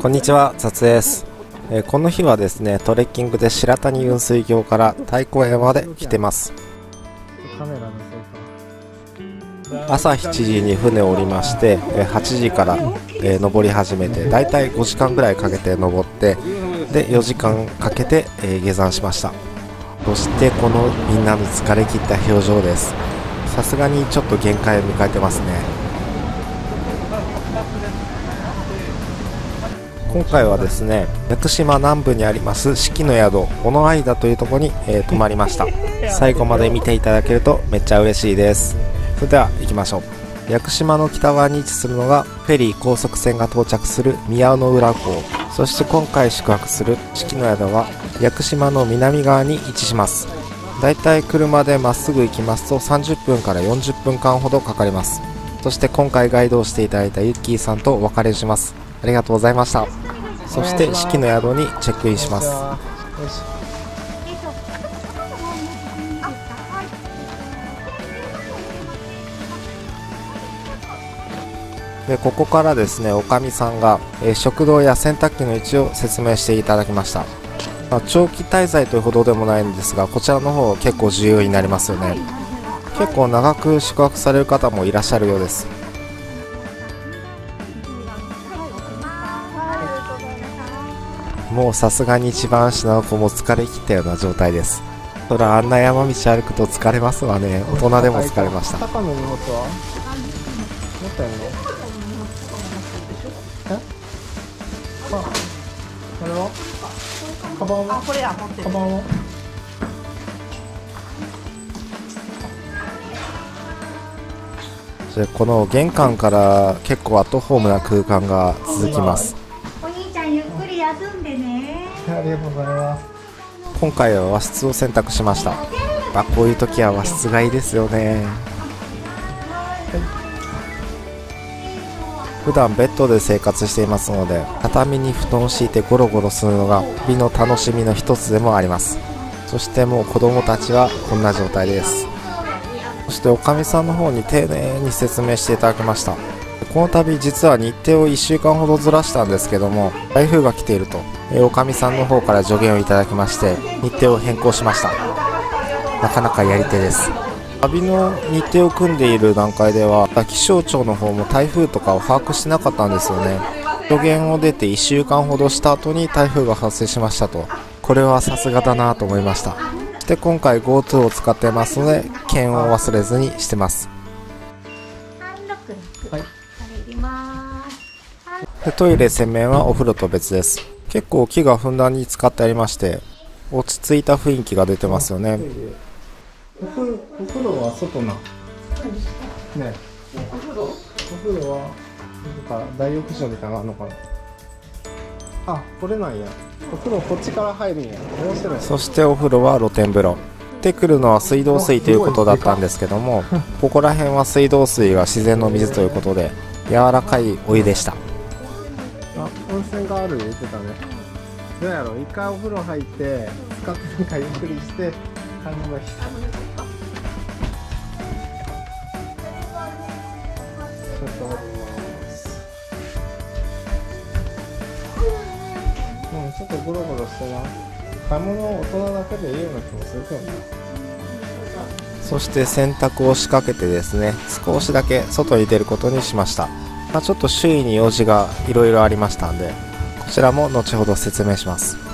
こんにちは、撮影です、えー、この日はですね、トレッキングで白谷雲水峡から太鼓山まで来てます。朝7時に船を降りまして、え8時から、え登り始めて、だいたい5時間ぐらいかけて登って、で4時間かけて、え下山しました。そしてこのみんなの疲れ切った表情です。さすがにちょっと限界を迎えてますね。今回はですね屋久島南部にあります四季の宿小野間というところに、えー、泊まりました。最後まで見ていただけるとめっちゃ嬉しいです。それでは行きましょう。屋久島の北側に位置するのがフェリー高速船が到着する宮の浦港。そして今回宿泊する四季の宿は屋久島の南側に位置します。だいたい車でまっすぐ行きますと30分から40分間ほどかかります。そして今回ガイドをしていただいたユッキーさんとお別れしますありがとうございました。そして四季の宿にチェックインします。でここからですねおかみさんが、えー、食堂や洗濯機の位置を説明していただきました、まあ、長期滞在というほどでもないんですがこちらの方結構重要になりますよね。結構長く宿泊される方もいらっしゃるようですもうさすがに一番下の子も疲れ切ったような状態です。そらあんな山道歩くと疲れますわね。大人でも疲れました。パの荷物は持ったよねえああれはカバンはこれや持ってカバンは？この玄関から結構アットホームな空間が続きますありがとうございます。今回は和室を選択しました。あこういう時は和室がいいですよね。普段ベッドで生活していますので畳に布団を敷いてゴロゴロするのが美の楽しみの一つでもあります。そしてもう子供たちはこんな状態です。そしておかみさんの方に丁寧に説明していただきました。この度実は日程を1週間ほどずらしたんですけども台風が来ているとおかみさんの方から助言をいただきまして日程を変更しました。なかなかやり手です。旅の日程を組んでいる段階では気象庁の方も台風とかを把握してなかったんですよね。助言を出て1週間ほどした後に台風が発生しましたと。これはさすがだなと思いました。で今回 GoTo を使ってますので券を忘れずにしてます。でトイレ洗面はお風呂と別です。結構木がふんだんに使ってありまして落ち着いた雰囲気が出てますよね。お風呂お風呂は外な。ね。お風呂お風呂はなんか大浴場みたいなのかな。あこれなんや。お風呂こっちから入るんや。面白い。そしてお風呂は露天風呂。ってくるのは水道水ということだったんですけども ここら辺は水道水が自然の水ということで柔らかいお湯でした。あ温泉がある？言ってたね。どうやろ？う一回お風呂入って使ってなんかゆっくりして買い物してちょっと待りますうんちょっとゴロゴロしてな。買い物大人だけでいいような気もするけどね。そして洗濯を仕掛けてですね少しだけ外に出ることにしました。まあ、ちょっと周囲に用事がいろいろありましたんでこちらも後ほど説明します。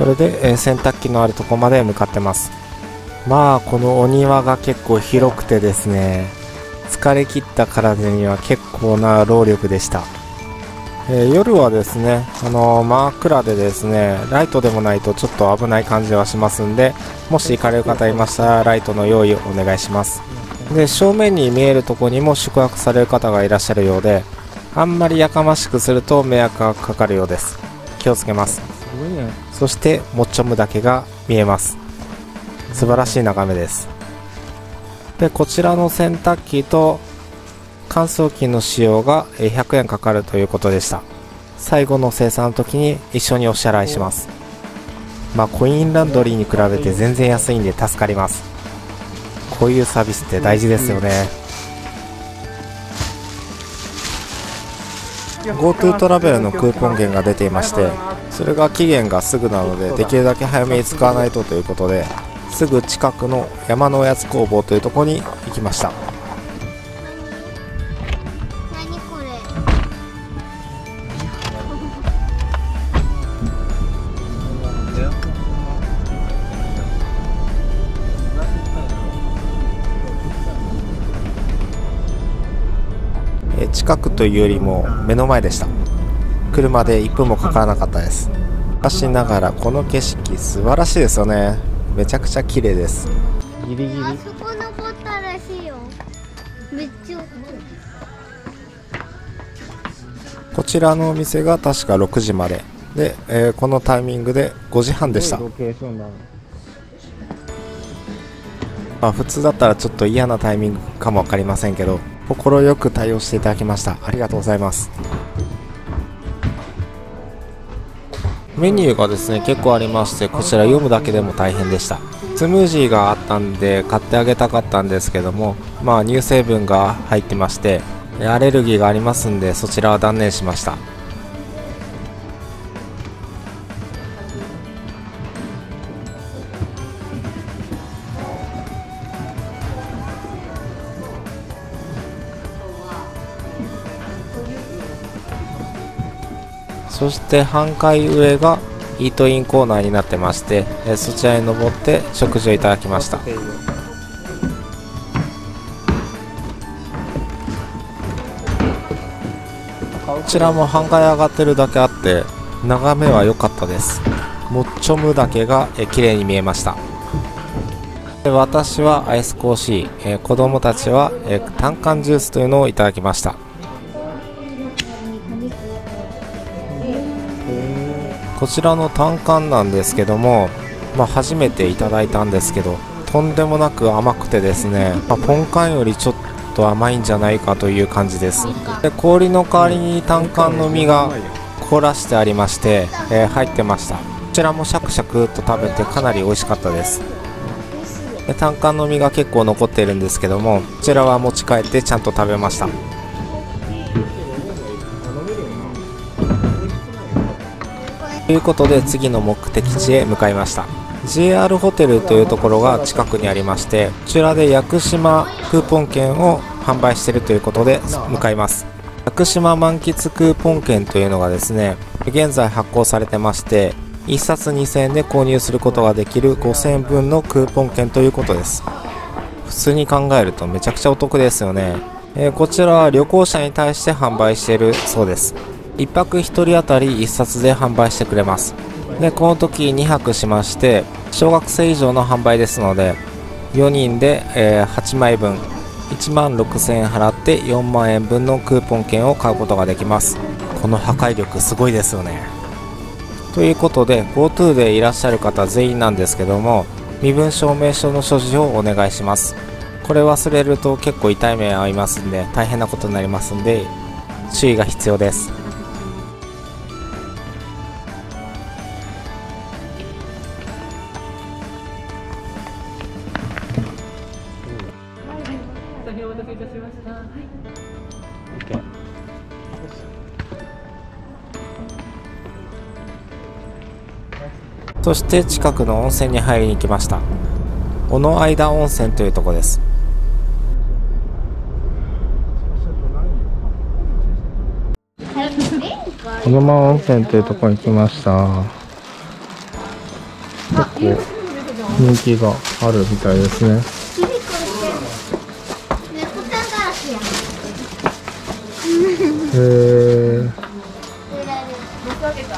それで、え、洗濯機のあるとこまで向かってます。まあこのお庭が結構広くてですね疲れ切った体には結構な労力でした、えー、夜はですね、あのー、真っ暗でですねライトでもないとちょっと危ない感じはしますんでもし行かれる方いましたらライトの用意をお願いします。で正面に見えるとこにも宿泊される方がいらっしゃるようであんまりやかましくすると迷惑がかかるようです。気をつけます。すごいね。そしてもっちょむ岳が見えます。素晴らしい眺めです。でこちらの洗濯機と乾燥機の使用が100円かかるということでした。最後の生産の時に一緒にお支払いします。まあコインランドリーに比べて全然安いんで助かります。こういうサービスって大事ですよね。GoTo トラベルのクーポン券が出ていましてそれが期限がすぐなのでできるだけ早めに使わないとということですぐ近くの山のおやつ工房というとこに行きました。近くというよりも目の前でした。車で1分もかからなかったです。しながらこの景色素晴らしいですよね。めちゃくちゃ綺麗です。ギリギリ。あそこ登ったらしいよ。めっちゃ。こちらのお店が確か6時まで。で、えーこのタイミングで5時半でした。まあ、普通だったらちょっと嫌なタイミングかも分かりませんけど快く対応していただきました。ありがとうございます。メニューがですね結構ありましてこちら読むだけでも大変でした。スムージーがあったんで買ってあげたかったんですけどもまあ乳成分が入ってましてアレルギーがありますんでそちらは断念しました。そして半階上がイートインコーナーになってましてえそちらに登って食事をいただきました。こちらも半階上がってるだけあって眺めは良かったです。もっちょむ岳がえー綺麗に見えました。私はアイスコーヒー、えー子供たちは、えー、タンカンジュースというのをいただきました。こちらの単管なんですけども、まあ、初めていただいたんですけどとんでもなく甘くてですね、まあ、ポンカンよりちょっと甘いんじゃないかという感じです。で氷の代わりに単管の実が凍らしてありまして、えー入ってました。こちらもシャクシャクと食べてかなり美味しかったです。で単管の実が結構残っているんですけどもこちらは持ち帰ってちゃんと食べましたということで次の目的地へ向かいました。JR ホテルというところが近くにありましてこちらで屋久島クーポン券を販売しているということで向かいます。屋久島満喫クーポン券というのがですね現在発行されてまして1冊2000円で購入することができる5000円分のクーポン券ということです。普通に考えるとめちゃくちゃお得ですよね、えーこちらは旅行者に対して販売しているそうです。1泊1人当たり1冊で販売してくれます。でこの時2泊しまして小学生以上の販売ですので4人で、えー8枚分1万6000円払って4万円分のクーポン券を買うことができます。この破壊力すごいですよね。ということで GoTo でいらっしゃる方全員なんですけども身分証明書の所持をお願いします。これ忘れると結構痛い目合いますんで大変なことになりますんで注意が必要です。そして近くの温泉に入りに来ました。小野間温泉というとこです。小野間温泉というとこに来ました。結構人気があるみたいですね。へえ売られる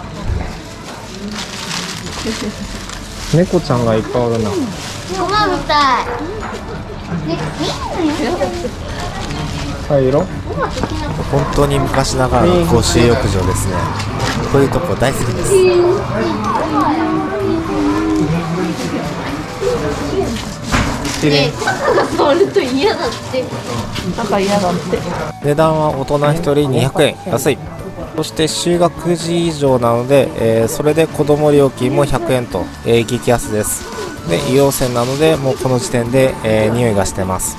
猫ちゃんがいっぱいおるな。熊みたいね、いいのよ入ろう本当に昔ながらの公衆浴場ですね。こういうとこ大好きです。ねタカが触ると嫌だってなん。か嫌だって値段は大人1人200円安いそして就学時以上なので、えーそれで子供料金も100円と、えー激安です。で硫黄泉なのでもうこの時点で、えー匂いがしてます。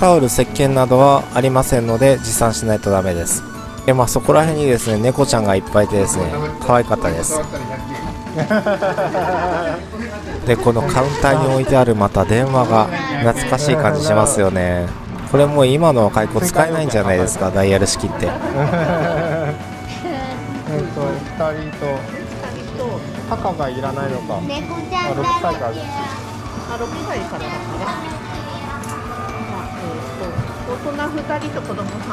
タオル石鹸などはありませんので持参しないとダメです。でまあそこら辺にですね猫ちゃんがいっぱいいてですね可愛かったです。でこのカウンターに置いてあるまた電話が懐かしい感じしますよね。これもう今の若い子使えないんじゃないですかダイヤル式って。とタカがいらないのか。猫ちゃんあ6歳か。らあ6歳からだからまあえーと大人2人と子供3人。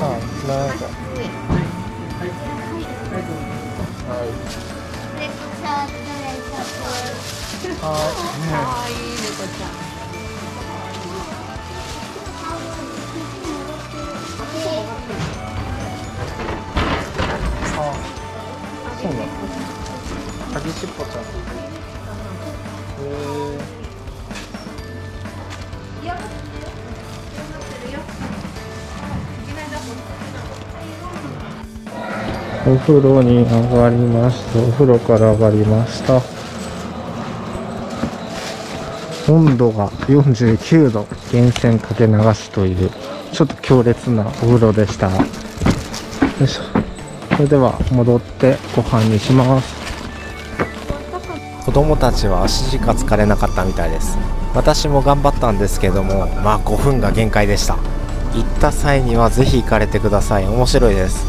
あなんかはい。猫ちゃんはかわいい猫ちゃんそうなのハギしっぽちゃんへえお風呂に上がりましたお風呂から上がりました。温度が49度源泉かけ流しというちょっと強烈なお風呂でした。よいしょ。それでは戻ってご飯にします。子供たちは足しか疲れなかったみたいです。私も頑張ったんですけどもまあ5分が限界でした。行った際にはぜひ行かれてください。面白いです。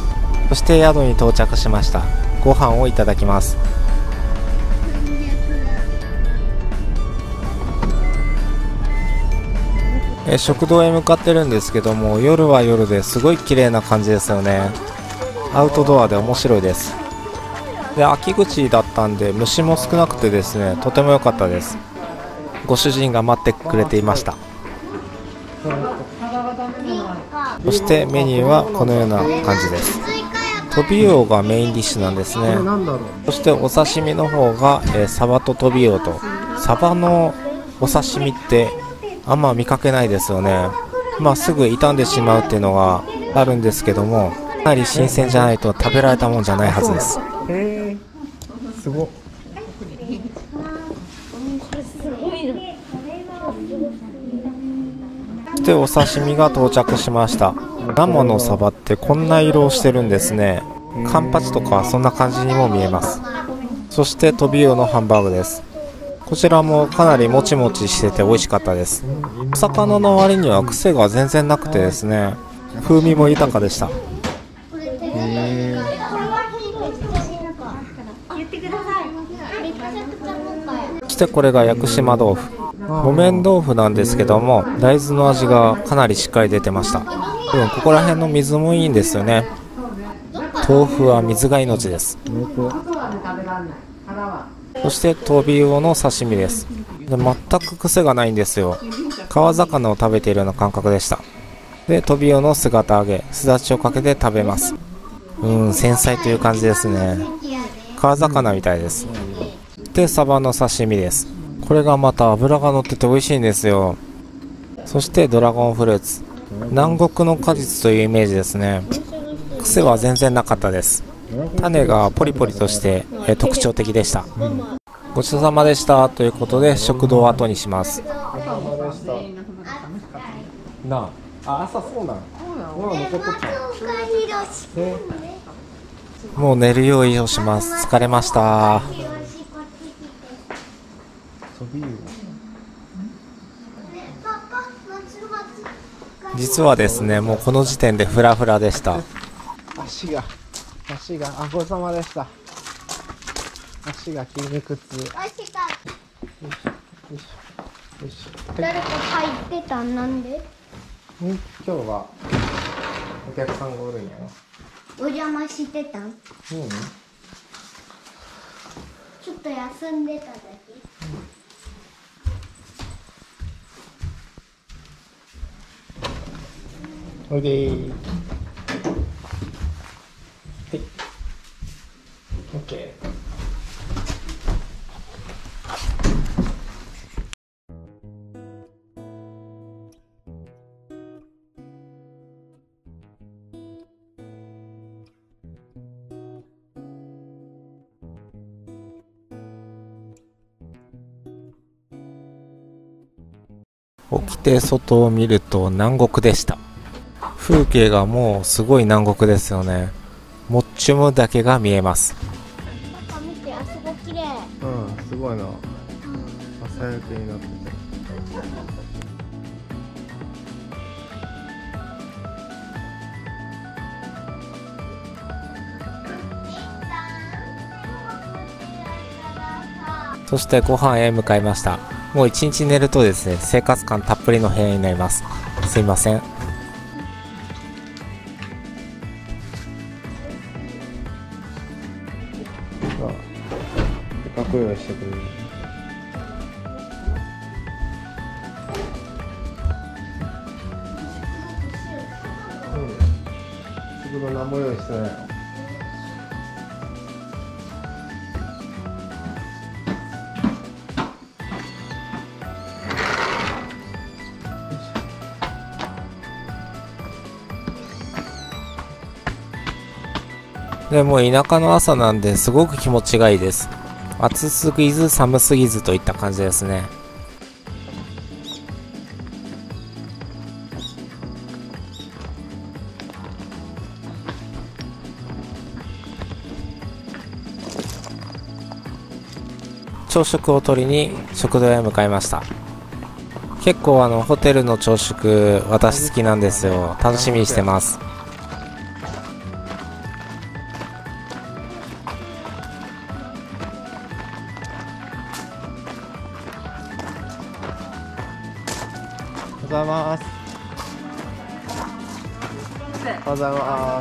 そして宿に到着しました。ご飯をいただきます。え食堂へ向かってるんですけども夜は夜ですごい綺麗な感じですよね。アウトドアで面白いです。で秋口だったんで虫も少なくてですねとても良かったです。ご主人が待ってくれていました。そしてメニューはこのような感じです。トビウオがメインディッシュなんですね。そしてお刺身の方が、えーサバとトビウオとサバのお刺身ってあんま見かけないですよね。まあすぐ傷んでしまうっていうのがあるんですけどもかなり新鮮じゃないと食べられたもんじゃないはずです。へえすごっ。でお刺身が到着しました。生のサバってこんな色をしてるんですね。カンパチとかそんな感じにも見えます。そしてトビウオのハンバーグです。こちらもかなりもちもちしてて美味しかったです。お魚の割には癖が全然なくてですね。風味も豊かでしたしてこれが屋久島豆腐。木綿豆腐なんですけども大豆の味がかなりしっかり出てました。うんここら辺の水もいいんですよね。豆腐は水が命です。そしてトビウオの刺身です。で全く癖がないんですよ。川魚を食べているような感覚でした。でトビウオの姿揚げすだちをかけて食べます。うん繊細という感じですね。川魚みたいです。でサバの刺身です。これがまた脂が乗ってて美味しいんですよ。そしてドラゴンフルーツ。南国の果実というイメージですね。癖は全然なかったです。種がポリポリとしてえー特徴的でした。ごちそうさまでした。ということで食堂を後にします。なあ。あ朝そうなのまだ残っとっちゃう。岡弘しえもう寝る用意をします。疲れましたトビウパパ松松実はですねもうこの時点でフラフラでした。オ足が足があごちそうさまでした。足が筋肉痛。よいし足がょよいし誰か入ってた？んなんで？ん今日はお客さんがおるんやろ？お邪魔してたん？うん。ちょっと休んでただけおいで。ーはい。OK 起きて外を見ると南国でした。風景がもうすごい南国ですよね。モッチュム岳が見えます。あ見てあそこ綺麗。うんすごいな。朝焼けになっててそしてご飯へ向かいました。もう一日寝るとですね生活感たっぷりの部屋になります。すいませんせっかく用意してくれるうんすぐの何も用意してないよでも田舎の朝なんですごく気持ちがいいです。暑すぎず寒すぎずといった感じですね。朝食を取りに食堂へ向かいました。結構あのホテルの朝食私好きなんですよ。楽しみにしてます。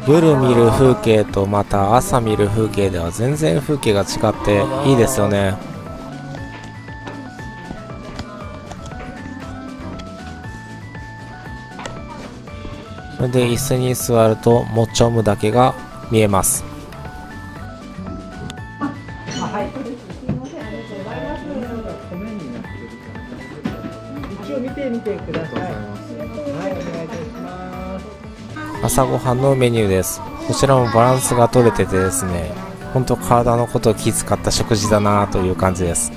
夜見る風景とまた朝見る風景では全然風景が違っていいですよね。それで椅子に座るともちょむだけが見えます。朝ごはんのメニューです。こちらもバランスが取れててですね本当体のことを気遣った食事だなという感じです。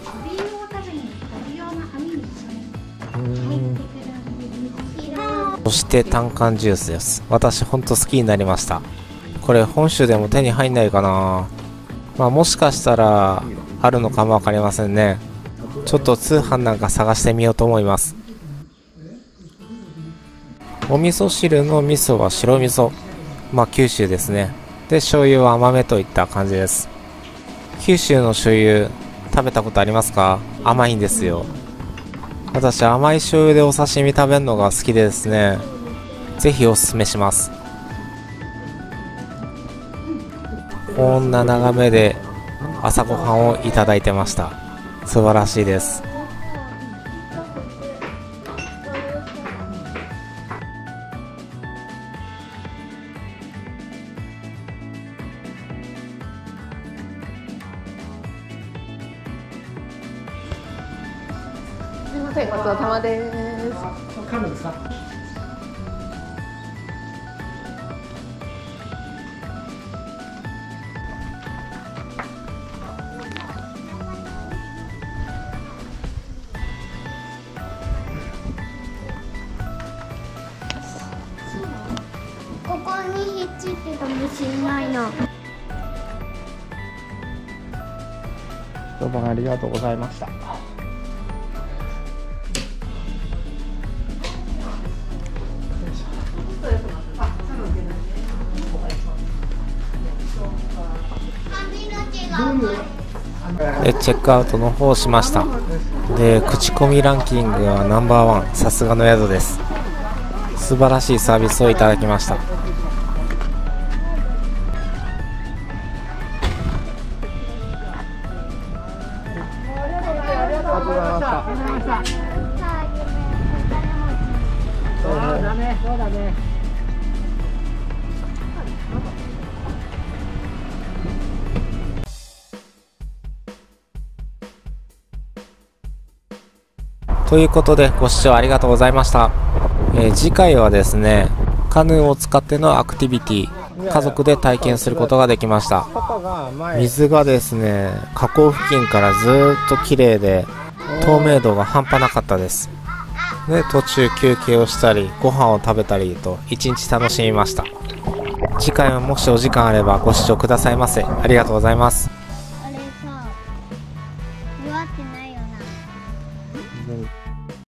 そして単管ジュースです。私ほんと好きになりました。これ本州でも手に入んないかな。まあもしかしたらあるのかもわかりませんね。ちょっと通販なんか探してみようと思いますお味噌汁の味噌は白味噌。まあ九州ですね。で醤油は甘めといった感じです。九州の醤油食べたことありますか？甘いんですよ。私甘い醤油でお刺身食べるのが好きでですね。ぜひおすすめします。こんな眺めで朝ごはんをいただいてました。素晴らしいです。せんごちそうさまです。カヌーさここにひっついてたかもしれないな。どうもありがとうございました髪の毛が甘いでチェックアウトの方をしました。で口コミランキングはナンバーワン。さすがの宿です。素晴らしいサービスをいただきました。ということでご視聴ありがとうございました、えー次回はですねカヌーを使ってのアクティビティ家族で体験することができました。水がですね河口付近からずっと綺麗で透明度が半端なかったです。で途中休憩をしたりご飯を食べたりと一日楽しみました。次回はもしお時間あればご視聴くださいませ。ありがとうございます。